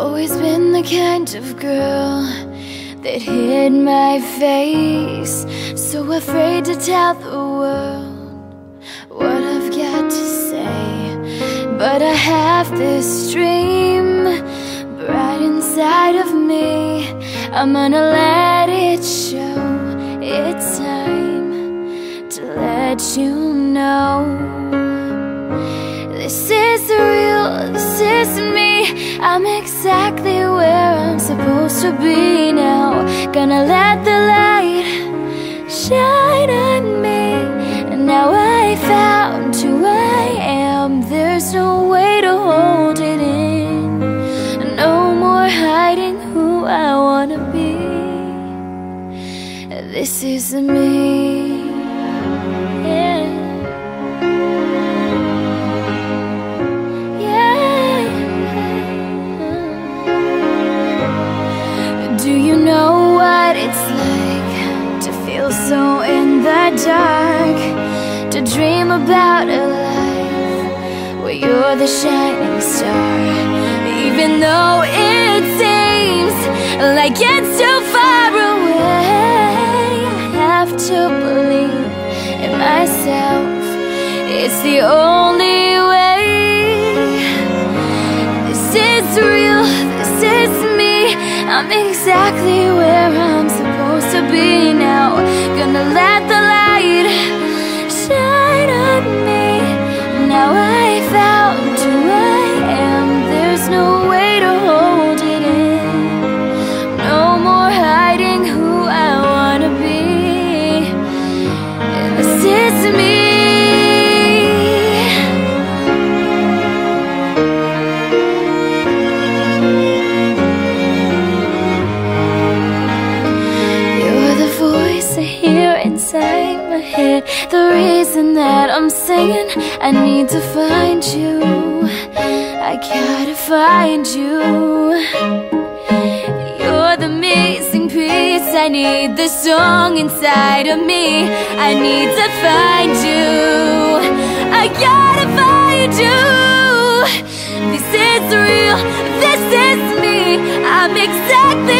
always been the kind of girl that hid my face. So afraid to tell the world what I've got to say. But I have this dream bright inside of me. I'm gonna let it show. It's time to let you know I'm exactly where I'm supposed to be now. Gonna let the light shine on me. And now I found who I am. There's no way to hold it in. No more hiding who I wanna be. This is me Do you know what it's like to feel so in the dark? To dream about a life where you're the shining star, even though it seems like it's too far away. I have to believe in myself, it's the only way. This is real, this is me. I'm exactly where I'm supposed to be now. Gonna let I need to find you. I gotta find you. You're the missing piece. I need the song inside of me. I need to find you. I gotta find you. This is real, this is me. I'm excited